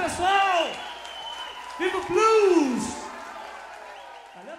pessoal! Viva o blues! Valeu,